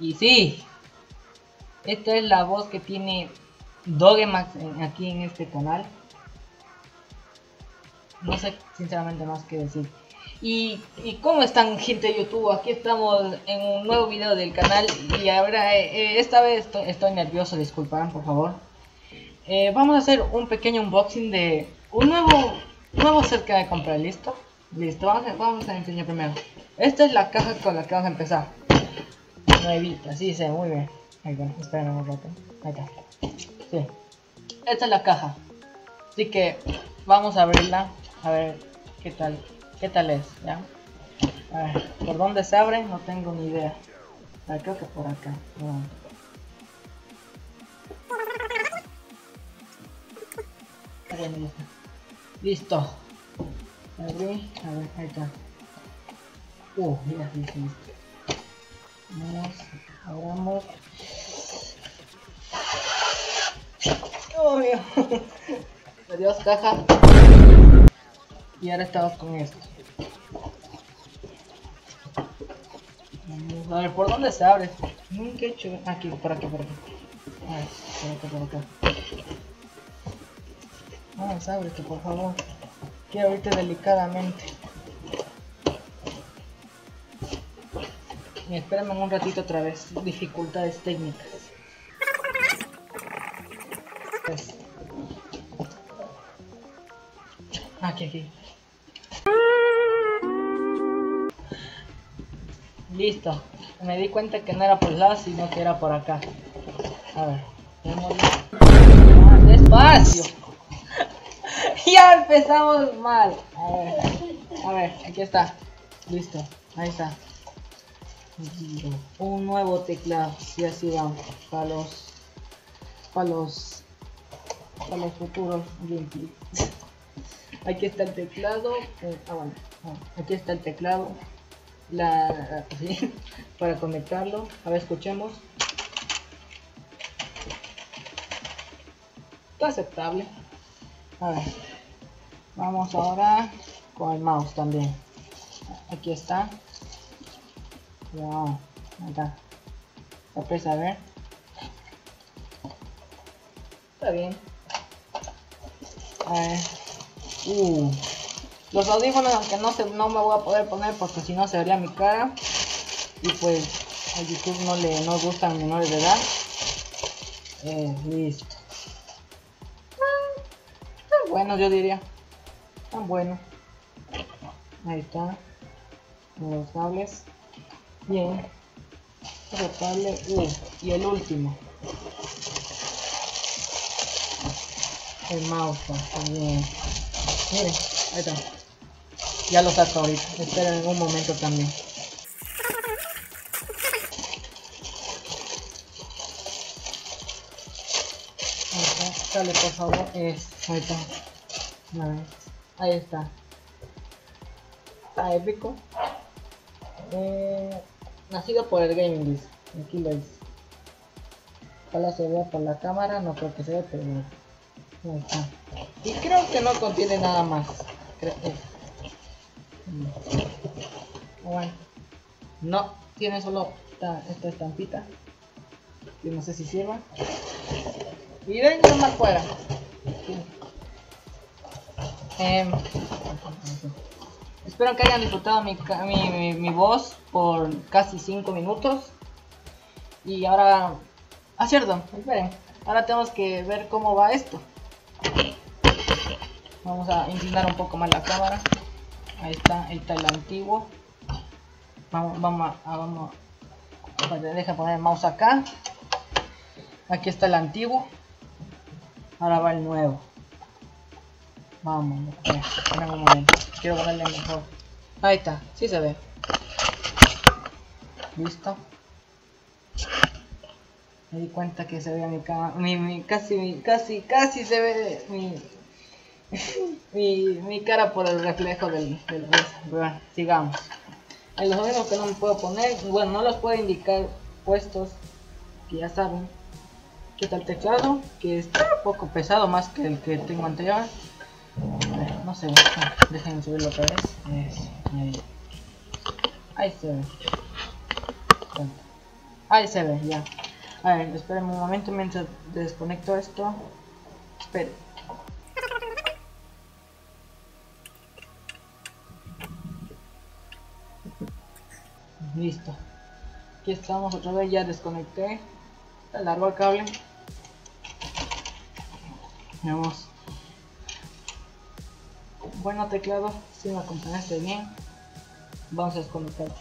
Y sí, esta es la voz que tiene Dogemax en- aquí en este canal. No sé sinceramente más que decir. Y, y cómo están gente de YouTube, aquí estamos en un nuevo video del canal y ahora eh, eh, esta vez estoy, estoy nervioso, disculparán por favor. Eh, vamos a hacer un pequeño unboxing de un nuevo nuevo set que a comprar, ¿listo? Listo, vamos a, vamos a enseñar primero. Esta es la caja con la que vamos a empezar. Nuevita, sí, sí, muy bien. Ahí va, esperen un rato. Ahí está. Sí. Esta es la caja. Así que vamos a abrirla. A ver qué tal. ¿Qué tal es? ¿Ya? A ver, ¿por dónde se abre? No tengo ni idea. Creo que por acá. Ah, bueno. Listo. Abrí. A ver, ahí está. Uh, mira, listo, listo. Vamos, abramos. Oh, mío. Adiós, caja. Y ahora estamos con esto. A ver, ¿por dónde se abre? Nunca he hecho. Aquí, por aquí, por aquí. A ver, por acá, por acá. Vamos, ábrete, por favor. Quiero abrirte delicadamente. Espérame un ratito otra vez. Dificultades técnicas. Pues. Aquí, aquí. Listo. Me di cuenta que no era por el sino que era por acá. A ver. Ah, despacio. ya empezamos mal. A ver. A ver, aquí está. Listo. Ahí está. Un nuevo teclado. Y así vamos. Para los. Para los. Para los futuros. Aquí está el teclado. eh, ah, bueno, Aquí está el teclado. La, para conectarlo. A ver, escuchemos. Está aceptable. Vamos ahora con el mouse también. Aquí está. Wow. Ahí está. Sorpresa, a ver. Está bien. A ver. Uh. Los audífonos, aunque no, se, no me voy a poder poner porque si no se vería mi cara. Y pues a YouTube no le no gustan menores de edad. Eh, listo. Ah, Están buenos yo diría. Están buenos. Ahí está. Los cables. Bien. Cable. Uh, y el último. El mouse también. Miren, ahí está. Ya lo saco ahorita. Esperen en un momento también. Dale por favor. Es, ahí está. A ver. Ahí está. Está épico. Eh, nacido por el gaming. Aquí lo dice. Ojalá se vea por la cámara. No creo que se vea, pero ahí. Y creo que no contiene nada más. Creo, eh. Mm. Bueno. No, tiene solo esta, esta estampita. Que no sé si sirva. Y de ahí fuera. Espero que hayan disfrutado mi, mi, mi, voz por casi 5 minutos. Y ahora... Ah, cierto, esperen. Ahora tenemos que ver cómo va esto. Vamos a inclinar un poco más la cámara. Ahí está, ahí está el antiguo. Vamos, vamos a, a- vamos a, deja poner el mouse acá. Aquí está el antiguo. Ahora va el nuevo. Vamos, a ver, esperen un momento. Quiero ponerle mejor. Ahí está, sí se ve. Listo. Me di cuenta que se ve mi cama, mi, mi- casi, mi- casi, casi se ve mi, mi, mi cara por el reflejo del, del bueno, sigamos. En los audífonos que no me puedo poner, bueno, no los puedo indicar puestos, que ya saben. ¿Qué tal el teclado? Que está un poco pesado más que el que tengo anterior. No se déjenme subirlo otra vez. Ahí. se ve. Ahí se ve, ya. A ver, esperen un momento mientras desconecto esto. Esperen. Listo. Aquí estamos otra vez, ya desconecté. Está largo el cable. Vamos. Bueno teclado, si me acompañaste bien. Vamos a desconectarte.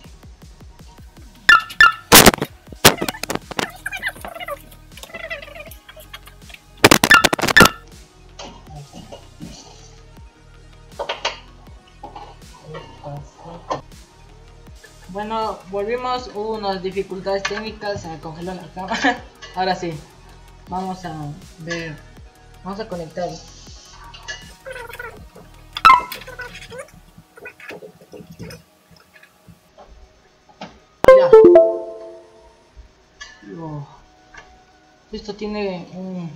Bueno, volvimos, hubo unas dificultades técnicas, se congeló la cámara. Ahora sí, vamos a ver, vamos a conectar. Esto tiene un,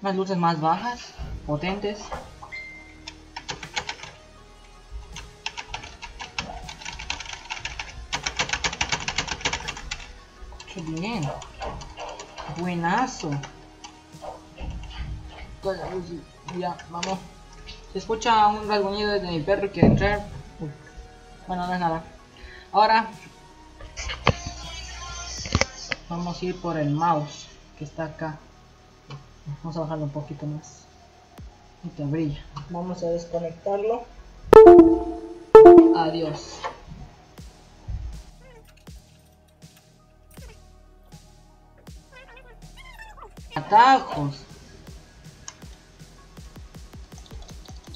unas luces más bajas, potentes. Qué bien. Buenazo. Ya, vamos. Se escucha un rasguñido de mi perro que entrar. Bueno, no es nada. Ahora vamos a ir por el mouse que está acá. Vamos a bajarlo un poquito más. Y te brilla. Vamos a desconectarlo. Adiós. atajos.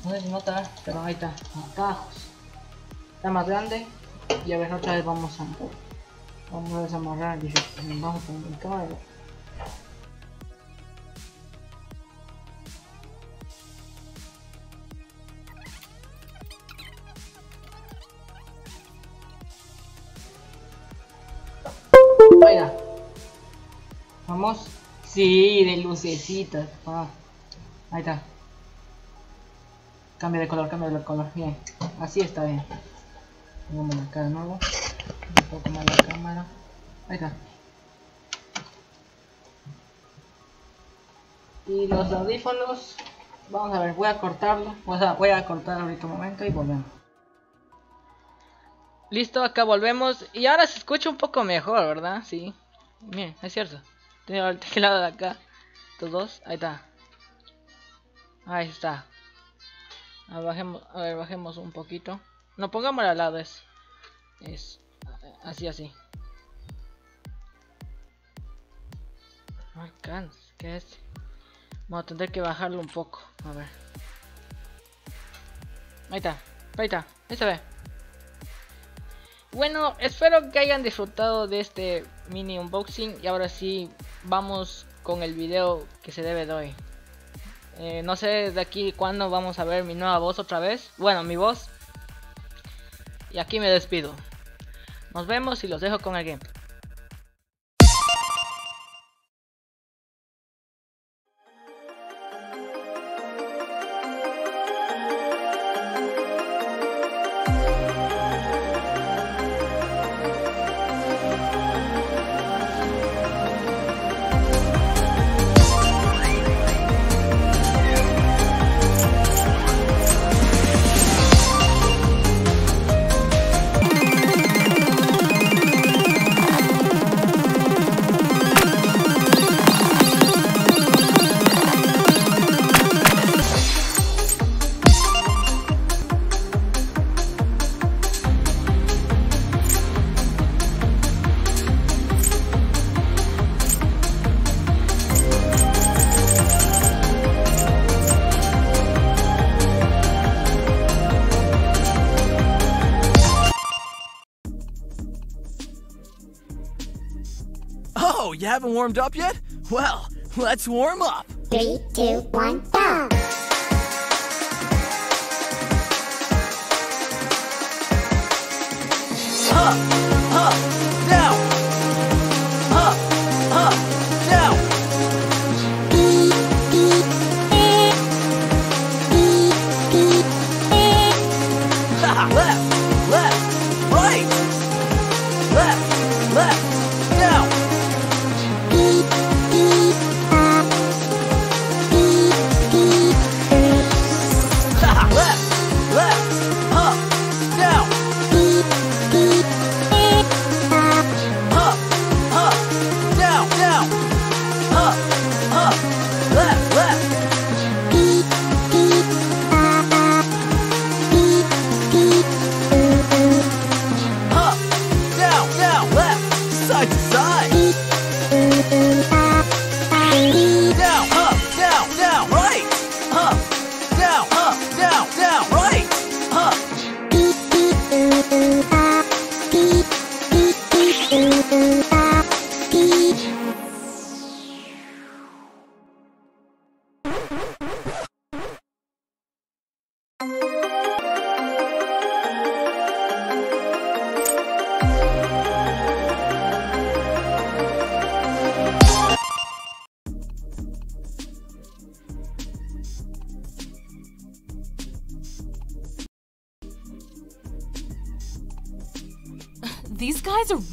No sé si nota, pero ahí está, atajos. Está más grande y a ver otra vez vamos a vamos a desamarrar vamos a poner el cámara. Sí, de lucecitas. Ah, ahí está. Cambia de color, cambia de color. Bien. Así está bien. Vamos acá de nuevo. Un poco más la cámara. Ahí está. Y los audífonos. Vamos a ver, voy a cortarlo. Voy a, voy a cortar ahorita un momento y volvemos. Listo, acá volvemos. Y ahora se escucha un poco mejor, ¿verdad? Sí. Bien, es cierto. Tengo el teclado de acá. Estos dos. Ahí está. Ahí está. A, bajemos, a ver, bajemos un poquito. No, pongamos al lado. Es, es así, así. Ay, ¿qué es? Vamos a tener que bajarlo un poco. A ver. Ahí está. Ahí está. Ahí se ve. Bueno, espero que hayan disfrutado de este mini unboxing. Y ahora sí, vamos con el video que se debe de hoy. Eh, no sé de aquí cuándo vamos a ver mi nueva voz otra vez. Bueno, mi voz. Y aquí me despido. Nos vemos y los dejo con el gameplay. Haven't warmed up yet? Well, let's warm up. Three, two, one, go! Up, up, down. Up, up, down. Left, left, right. Left, left,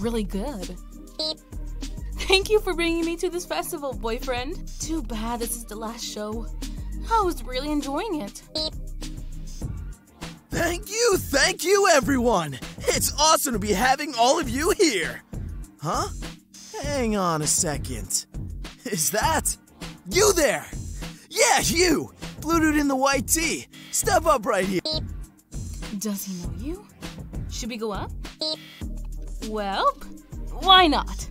really good. Thank you for bringing me to this festival, boyfriend. Too bad this is the last show. I was really enjoying it. Thank you, thank you, everyone! It's awesome to be having all of you here! Huh? Hang on a second. Is that. You there! Yeah, you! Blue dude in the white tee! Step up right here! Does he know you? Should we go up? Well, why not?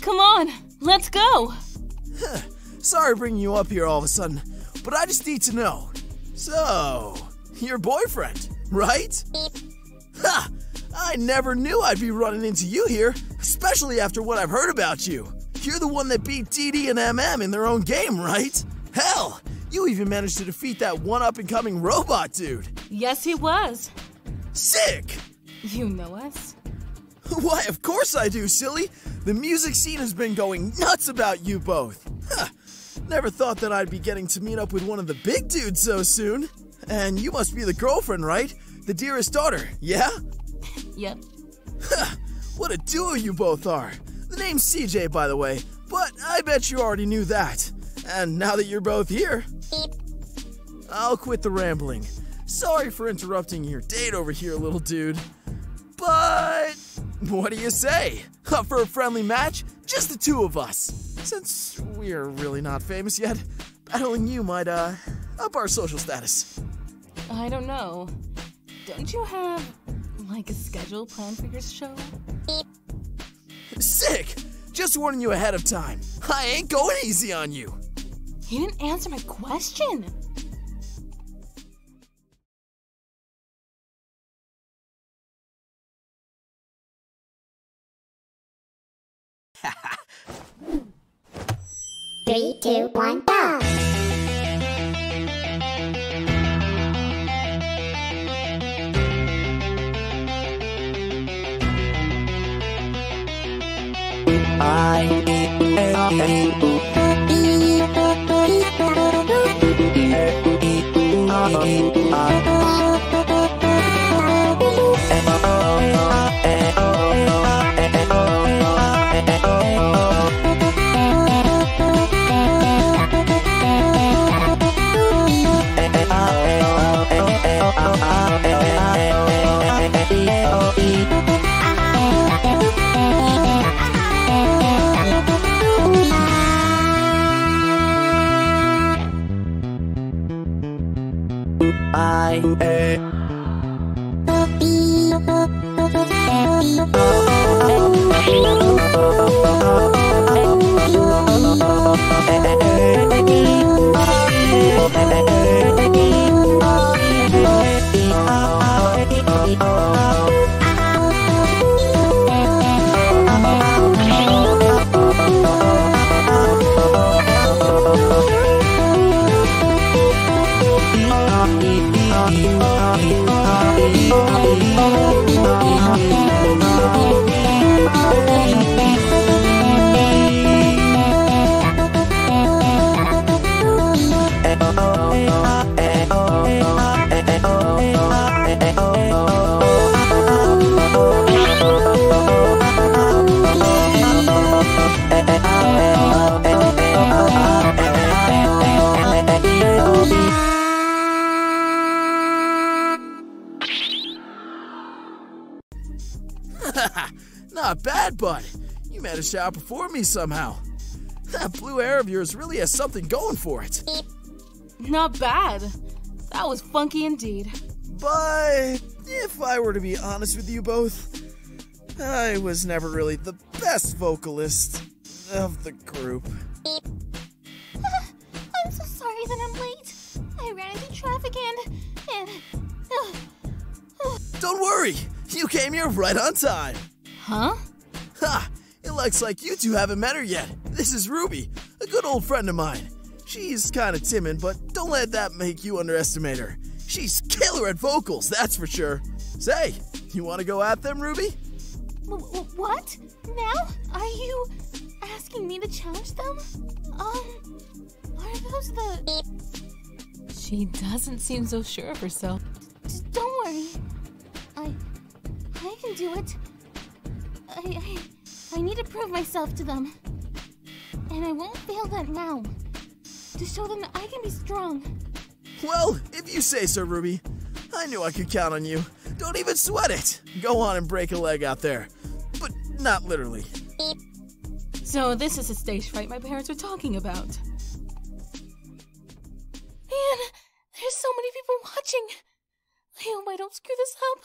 Come on, let's go! Sorry bringing you up here all of a sudden, but I just need to know. So, your boyfriend, right? Ha! I never knew I'd be running into you here, especially after what I've heard about you. You're the one that beat DD and MM in their own game, right? Hell, you even managed to defeat that one up and coming robot dude. Yes, he was. Sick! You know us? Why, of course I do, silly. The music scene has been going nuts about you both. Huh. Never thought that I'd be getting to meet up with one of the big dudes so soon. And you must be the girlfriend, right? The dearest daughter, yeah? Yep. Huh. What a duo you both are. The name's CJ, by the way, but I bet you already knew that. And now that you're both here, I'll quit the rambling. Sorry for interrupting your date over here, little dude. But what do you say? Up for a friendly match? Just the two of us. Since we're really not famous yet, battling you might uh up our social status. I don't know. Don't you have, like, a schedule planned for your show? Sick! Just warning you ahead of time. I ain't going easy on you. You didn't answer my question. Three, two, one, go! Not bad, bud. You managed to outperform me somehow. That blue hair of yours really has something going for it. Not bad. That was funky indeed. But if I were to be honest with you both, I was never really the best vocalist of the group. I'm so sorry that I'm late. I ran into traffic and. and. Don't worry, you came here right on time. Huh? Ha! It looks like you two haven't met her yet. This is Ruby, a good old friend of mine. She's kinda timid, but don't let that make you underestimate her. She's killer at vocals, that's for sure. Say, you wanna go at them, Ruby? W- w- what? Now? Are you asking me to challenge them? Um. Are those the. She doesn't seem so sure of herself. Just don't worry. I. I can do it. I, I, I need to prove myself to them. And I won't fail that now. To show them that I can be strong. Well, if you say so, Ruby. I knew I could count on you. Don't even sweat it. Go on and break a leg out there. But not literally. So this is the stage fright my parents were talking about. Man, there's so many people watching. I hope I don't screw this up.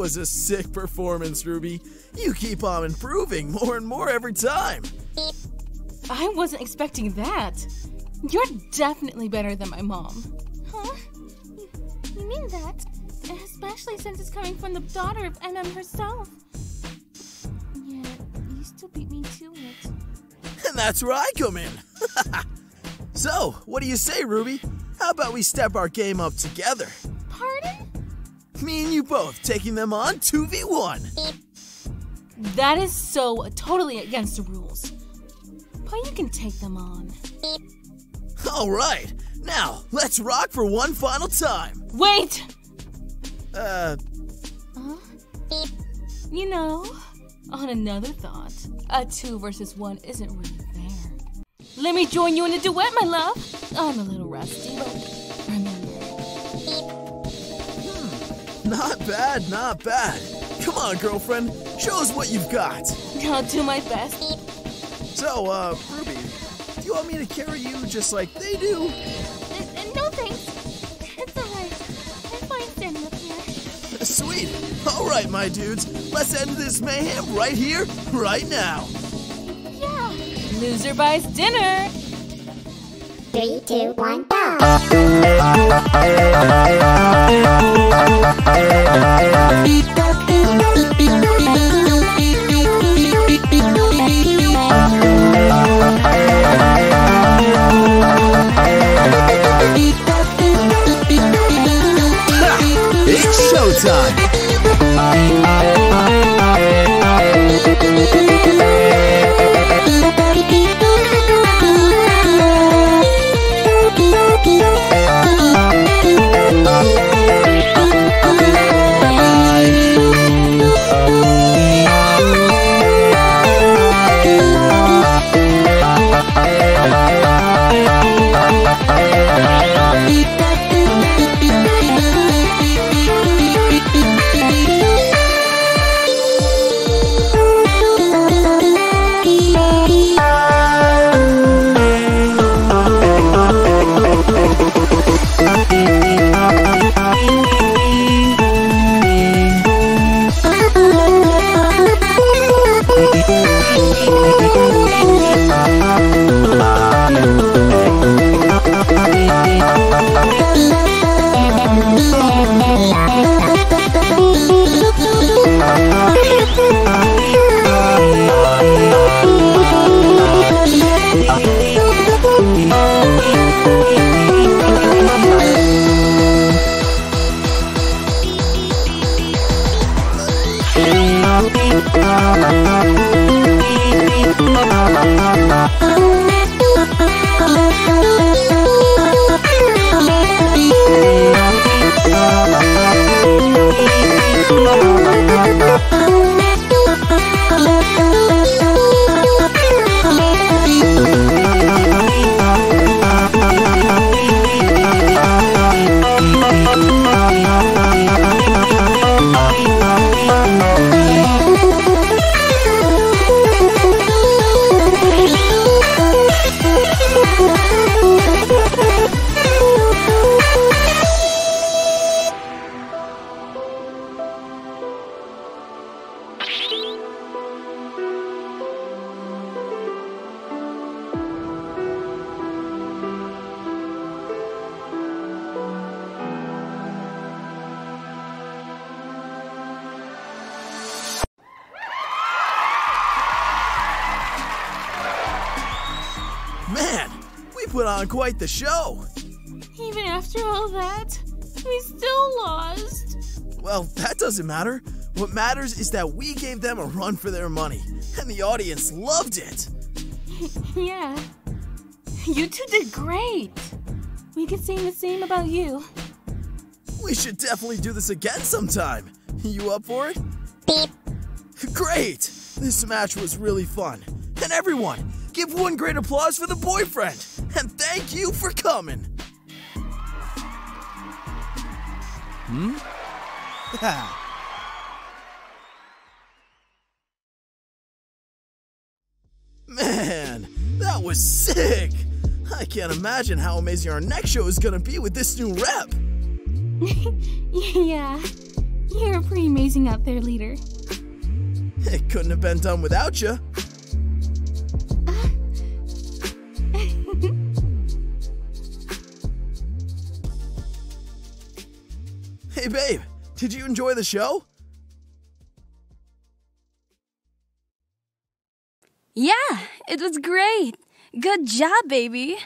Was a sick performance, Ruby. You keep on improving more and more every time. I wasn't expecting that. You're definitely better than my mom. Huh? You, you mean that? Especially since it's coming from the daughter of MM herself. Yeah, you still beat me to it. And that's where I come in. so, what do you say, Ruby? How about we step our game up together? Pardon? Me and you both taking them on 2v1. That is so totally against the rules. But you can take them on. All right, now let's rock for one final time. Wait! Uh, Huh? You know, on another thought, a two versus one isn't really fair. Let me join you in a duet, my love. I'm a little rusty, but not bad, not bad. Come on, girlfriend, show us what you've got. I'll do my best. So, uh, Ruby, do you want me to carry you just like they do? Uh, no thanks. It's alright. I'm fine standing up here. Sweet. All right, my dudes, let's end this mayhem right here, right now. Yeah. Loser buys dinner. Three, two, one, go! It's showtime. Doesn't matter. What matters is that we gave them a run for their money, and the audience loved it. yeah. You two did great. We could say the same about you. We should definitely do this again sometime. You up for it? Beep. Great! This match was really fun. And everyone, give one great applause for the boyfriend. And thank you for coming. Hmm? Man, that was sick! I can't imagine how amazing our next show is gonna be with this new rep. yeah. You're pretty amazing out there, leader. It couldn't have been done without you. Hey, babe, did you enjoy the show? Yeah, it was great. Good job, baby.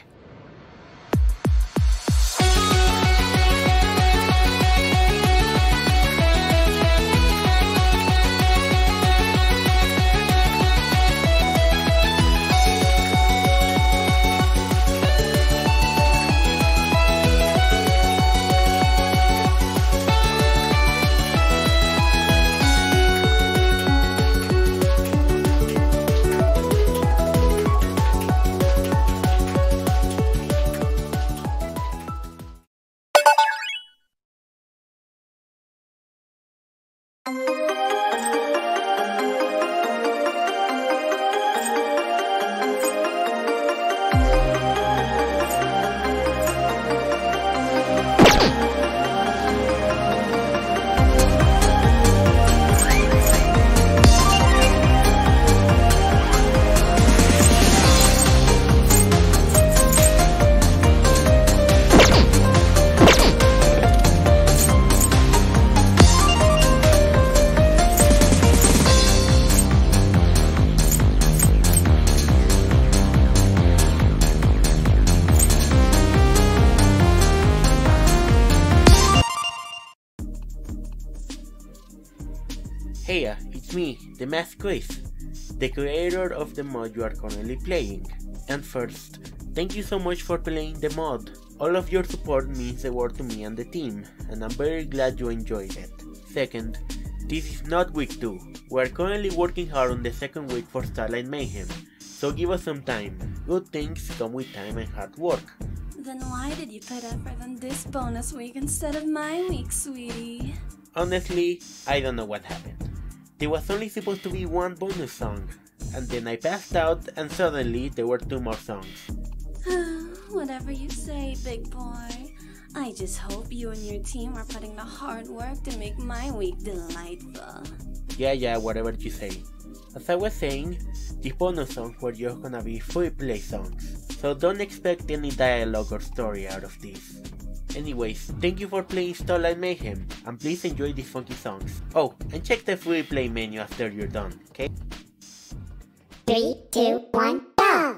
The creator of the mod you are currently playing. And first, thank you so much for playing the mod. All of your support means the world to me and the team, and I'm very glad you enjoyed it. Second, this is not week 2. We are currently working hard on the second week for Starlight Mayhem, so give us some time. Good things come with time and hard work. Then why did you put effort on this bonus week instead of my week, sweetie? Honestly, I don't know what happened. There was only supposed to be one bonus song, and then I passed out and suddenly there were two more songs. Whatever you say, big boy. I just hope you and your team are putting the hard work to make my week delightful. Yeah, yeah, whatever you say. As I was saying, these bonus songs were just gonna be free play songs, so don't expect any dialogue or story out of this. Anyways, thank you for playing Starlight Mayhem, and please enjoy these funky songs. Oh, and check the free play menu after you're done, okay? Three, two, one, go!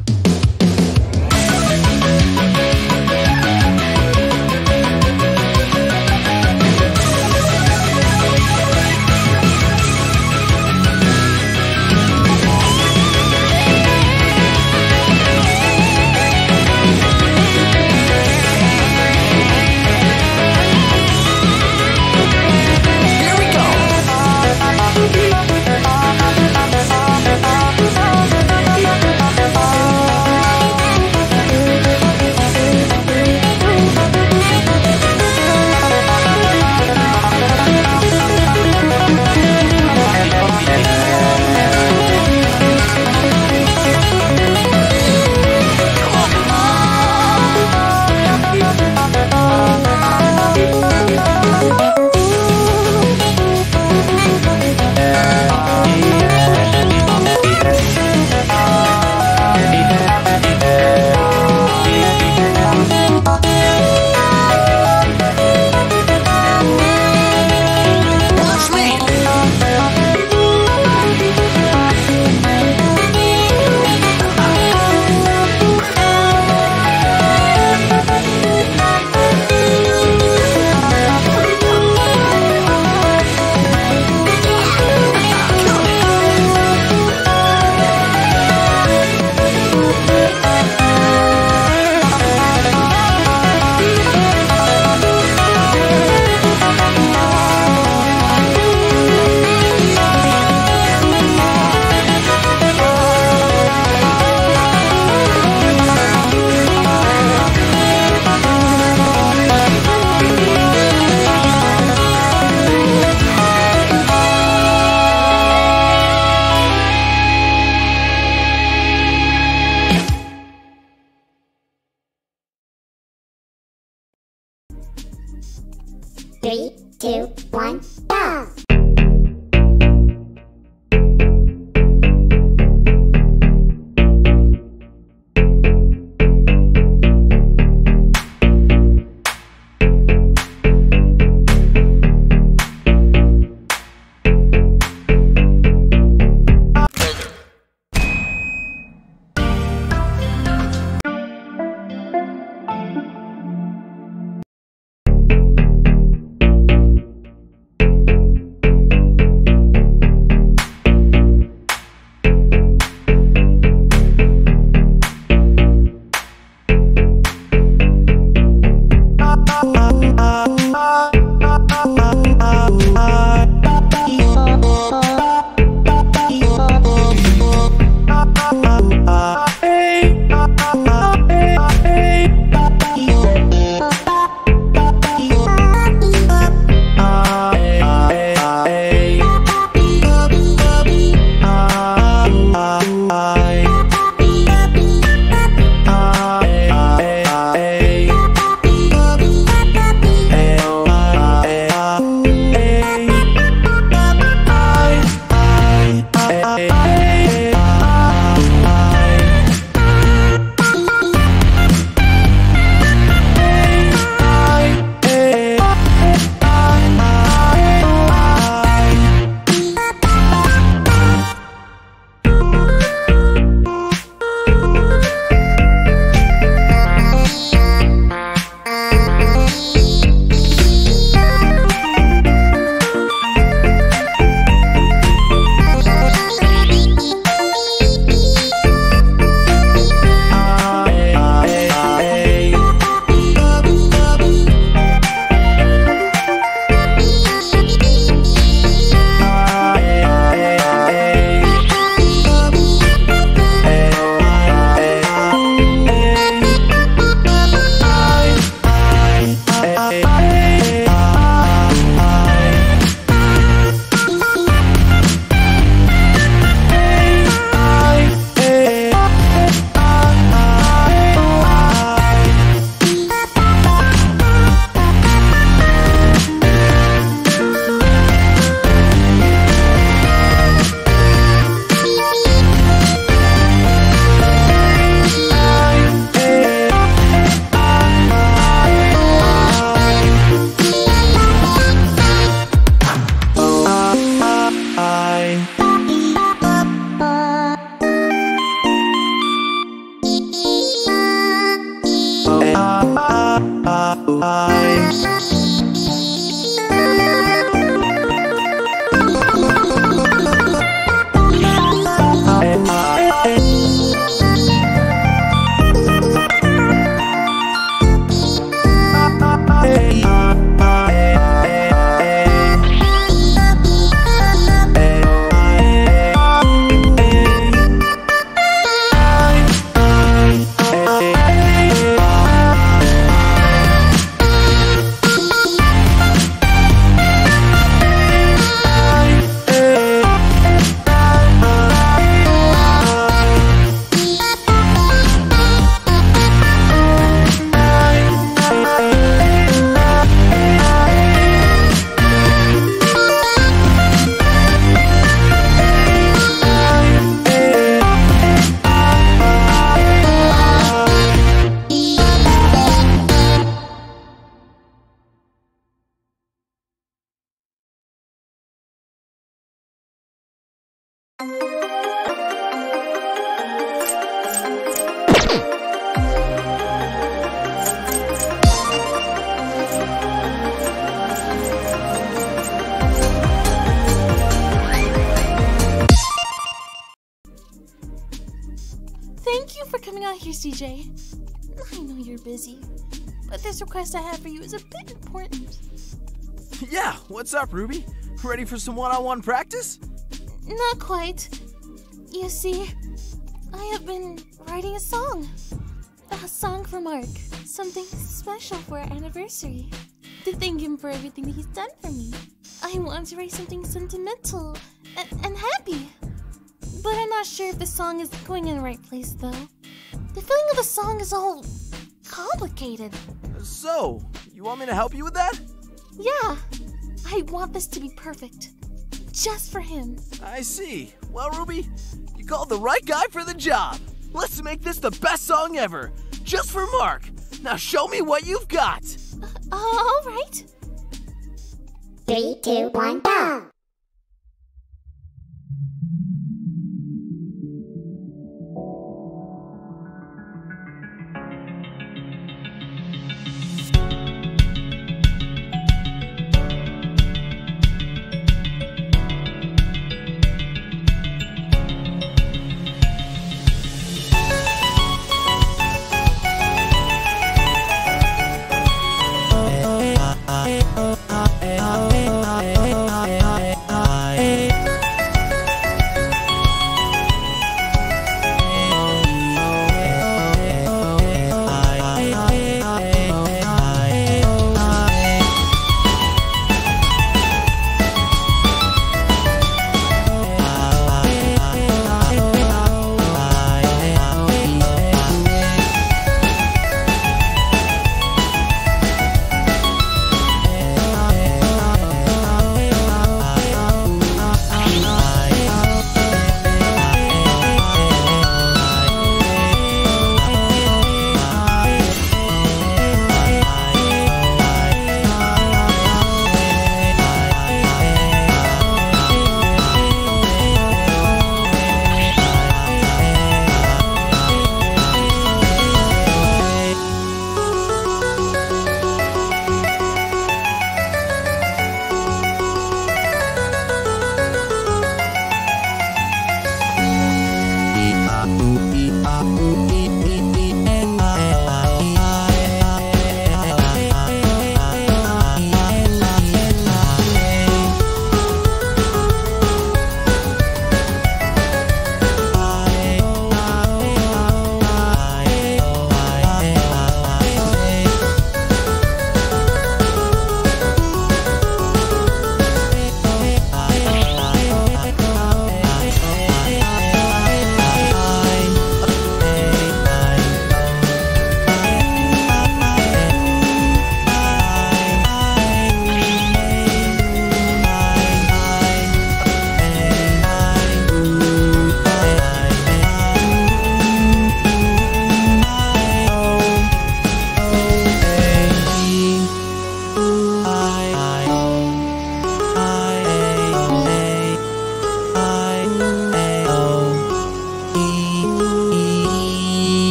Coming out here, CJ. I know you're busy, but this request I have for you is a bit important. Yeah, what's up, Ruby? Ready for some one on one practice? Not quite. You see, I have been writing a song. A song for Mark. Something special for our anniversary. To thank him for everything that he's done for me. I want to write something sentimental and, and happy. But I'm not sure if the song is going in the right place, though. The feeling of the song is all complicated. So, you want me to help you with that? Yeah, I want this to be perfect. Just for him. I see. Well, Ruby, you called the right guy for the job. Let's make this the best song ever. Just for Mark. Now show me what you've got. Uh, all right. Three, two, one, go!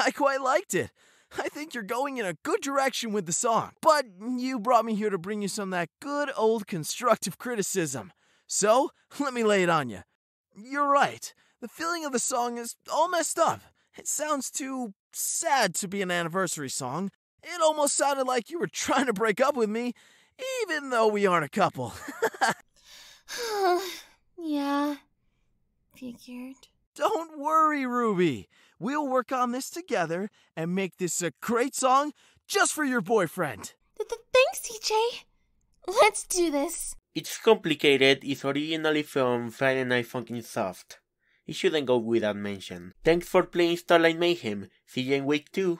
Oh, I quite liked it. I think you're going in a good direction with the song. But you brought me here to bring you some of that good old constructive criticism. So, let me lay it on you. You're right. The feeling of the song is all messed up. It sounds too sad to be an anniversary song. It almost sounded like you were trying to break up with me, even though we aren't a couple. yeah. Figured. Don't worry, Ruby. We'll work on this together and make this a great song just for your boyfriend. Thanks, CJ. Let's do this. It's Complicated is originally from Friday Night Funkin' Soft. It shouldn't go without mention. Thanks for playing Starlight Mayhem. See you in week 2.